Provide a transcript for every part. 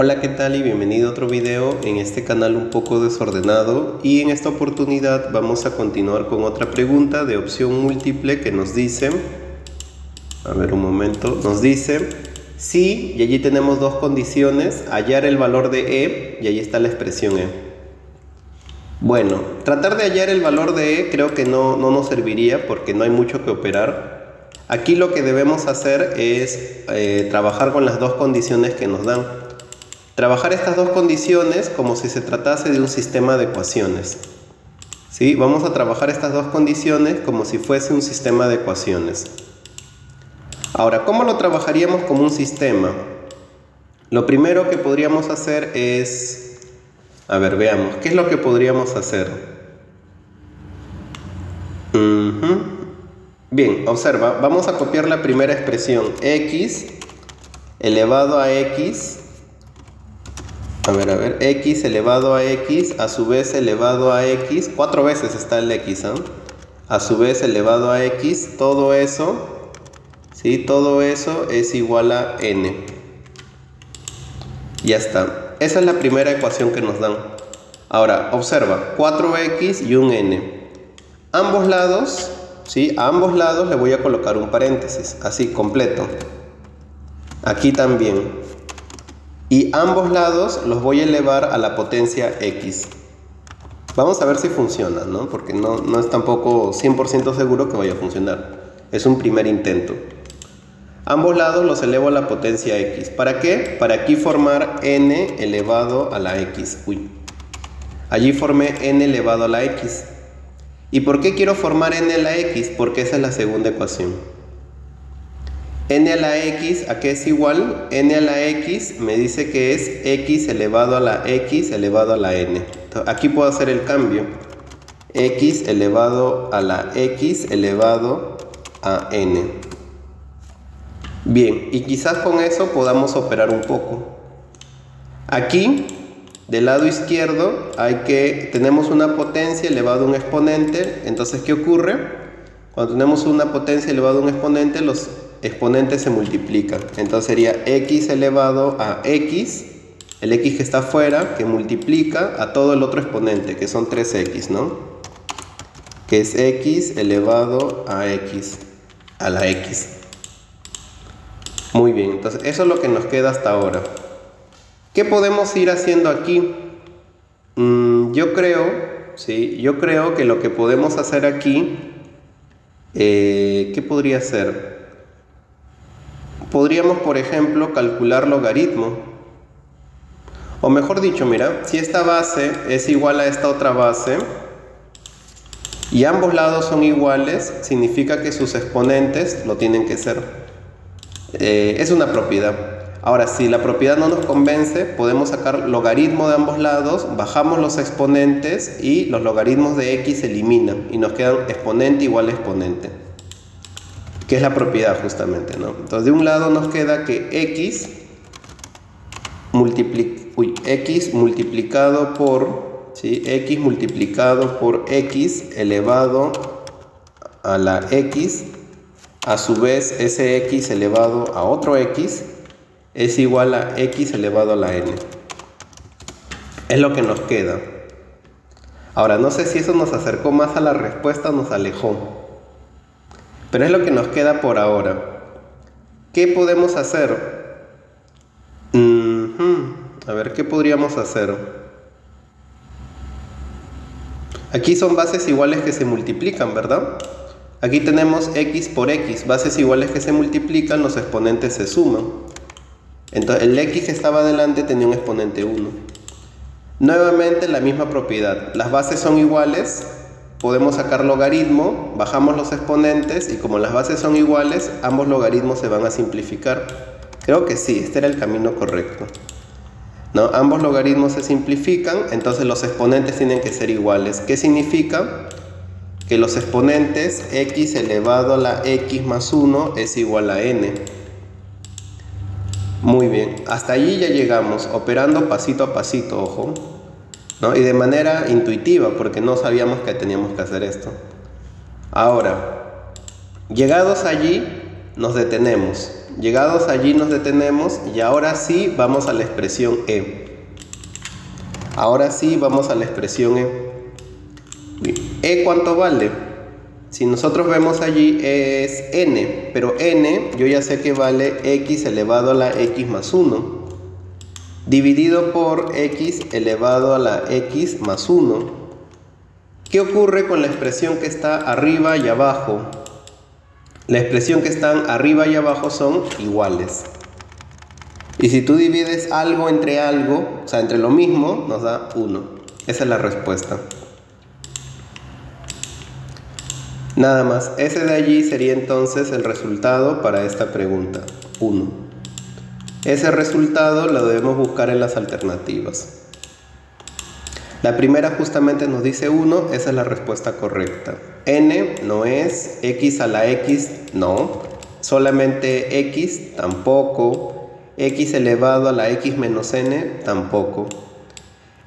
Hola, ¿qué tal? Y bienvenido a otro video en este canal un poco desordenado y en esta oportunidad vamos a continuar con otra pregunta de opción múltiple que nos dice, a ver un momento, nos dice si, y allí tenemos dos condiciones, hallar el valor de E y ahí está la expresión E. Bueno, tratar de hallar el valor de E creo que no, no nos serviría porque no hay mucho que operar. Aquí lo que debemos hacer es eh, trabajar con las dos condiciones que nos dan. Trabajar estas dos condiciones como si se tratase de un sistema de ecuaciones. ¿Sí? Vamos a trabajar estas dos condiciones como si fuese un sistema de ecuaciones. Ahora, ¿cómo lo trabajaríamos como un sistema? Lo primero que podríamos hacer es... A ver, veamos. ¿Qué es lo que podríamos hacer? Bien, observa. Vamos a copiar la primera expresión. x elevado a x a ver, a ver, x elevado a x, a su vez elevado a x, cuatro veces está el x, ¿eh? A su vez elevado a x, todo eso, ¿sí? Todo eso es igual a n. Ya está. Esa es la primera ecuación que nos dan. Ahora, observa, 4x y un n. Ambos lados, ¿sí? A ambos lados le voy a colocar un paréntesis, así, completo. Aquí también. Y ambos lados los voy a elevar a la potencia x. Vamos a ver si funciona, ¿no? Porque no, no es tampoco 100% seguro que vaya a funcionar. Es un primer intento. Ambos lados los elevo a la potencia x. ¿Para qué? Para aquí formar n elevado a la x. Uy. Allí formé n elevado a la x. ¿Y por qué quiero formar n a la x? Porque esa es la segunda ecuación n a la x, ¿a qué es igual? n a la x me dice que es x elevado a la x elevado a la n. aquí puedo hacer el cambio. x elevado a la x elevado a n. Bien, y quizás con eso podamos operar un poco. Aquí, del lado izquierdo, hay que, tenemos una potencia elevada a un exponente. Entonces, ¿qué ocurre? Cuando tenemos una potencia elevada a un exponente, los exponentes se multiplican. Entonces sería x elevado a x, el x que está afuera, que multiplica a todo el otro exponente, que son 3x, ¿no? Que es x elevado a x, a la x. Muy bien, entonces eso es lo que nos queda hasta ahora. ¿Qué podemos ir haciendo aquí? Mm, yo creo, sí, yo creo que lo que podemos hacer aquí, eh, ¿qué podría ser? Podríamos, por ejemplo, calcular logaritmo. O mejor dicho, mira, si esta base es igual a esta otra base y ambos lados son iguales, significa que sus exponentes lo tienen que ser. Eh, es una propiedad. Ahora, si la propiedad no nos convence, podemos sacar logaritmo de ambos lados, bajamos los exponentes y los logaritmos de x se eliminan y nos quedan exponente igual a exponente que es la propiedad justamente, ¿no? Entonces de un lado nos queda que x, x multiplicado por, ¿sí? x multiplicado por x elevado a la x, a su vez ese x elevado a otro x, es igual a x elevado a la n. Es lo que nos queda. Ahora, no sé si eso nos acercó más a la respuesta o nos alejó. Pero es lo que nos queda por ahora. ¿Qué podemos hacer? A ver, ¿qué podríamos hacer? Aquí son bases iguales que se multiplican, ¿verdad? Aquí tenemos x por x, bases iguales que se multiplican, los exponentes se suman. Entonces el x que estaba adelante tenía un exponente 1. Nuevamente la misma propiedad, las bases son iguales, podemos sacar logaritmo, bajamos los exponentes y como las bases son iguales, ambos logaritmos se van a simplificar. Creo que sí, este era el camino correcto. ¿No? Ambos logaritmos se simplifican, entonces los exponentes tienen que ser iguales. ¿Qué significa? Que los exponentes x elevado a la x más 1 es igual a n. Muy bien, hasta allí ya llegamos, operando pasito a pasito, ojo. Y de manera intuitiva, porque no sabíamos que teníamos que hacer esto. Ahora, llegados allí, nos detenemos. Llegados allí nos detenemos y ahora sí vamos a la expresión e. Ahora sí vamos a la expresión e. ¿E cuánto vale? Si nosotros vemos allí es n, pero n yo ya sé que vale x elevado a la x más 1, dividido por x elevado a la x más 1. ¿Qué ocurre con la expresión que está arriba y abajo? La expresión que están arriba y abajo son iguales. Y si tú divides algo entre algo, o sea, entre lo mismo, nos da 1. Esa es la respuesta. Nada más, ese de allí sería entonces el resultado para esta pregunta, 1. Ese resultado lo debemos buscar en las alternativas. La primera justamente nos dice 1, esa es la respuesta correcta. n no es, x a la x no, solamente x tampoco, x elevado a la x menos n tampoco.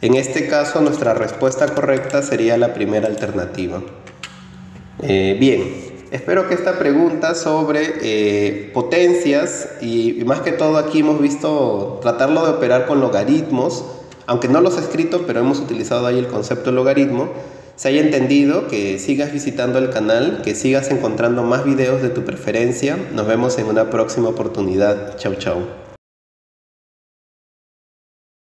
En este caso nuestra respuesta correcta sería la primera alternativa. Eh, bien, espero que esta pregunta sobre eh, potencias y, más que todo aquí hemos visto tratarlo de operar con logaritmos, aunque no los he escrito, pero hemos utilizado ahí el concepto de logaritmo, se haya entendido, que sigas visitando el canal, que sigas encontrando más videos de tu preferencia. Nos vemos en una próxima oportunidad. Chau, chau.